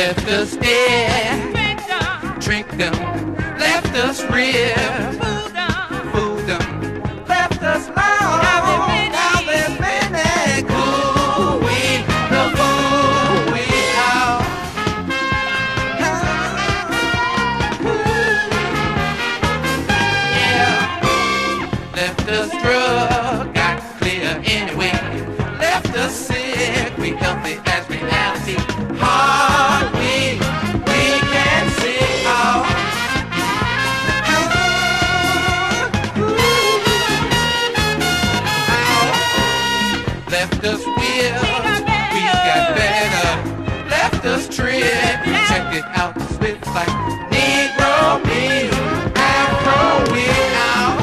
Left us dead, drink them, left us rib, food them, left us long. Now there's Left us wheels, we got better. Left us trip, check it out, spit like Negro me, Afro we out.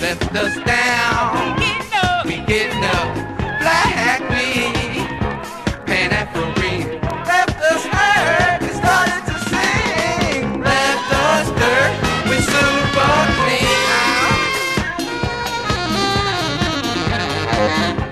Left us down, we getting up. Yeah.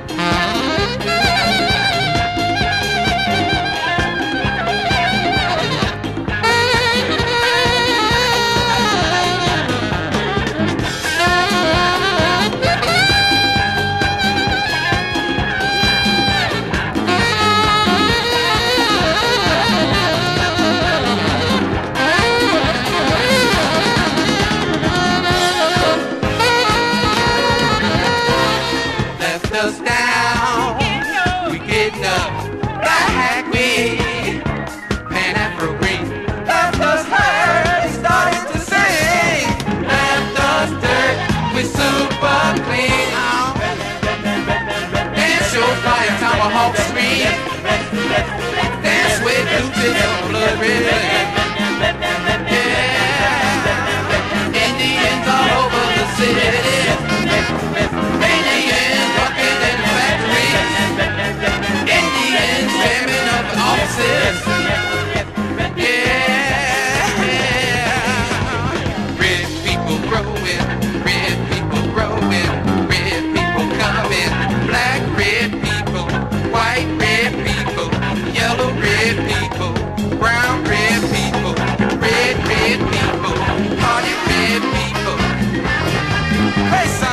Super clean. Dance your fire, tomahawk street. Dance with Lucas on blood red. Red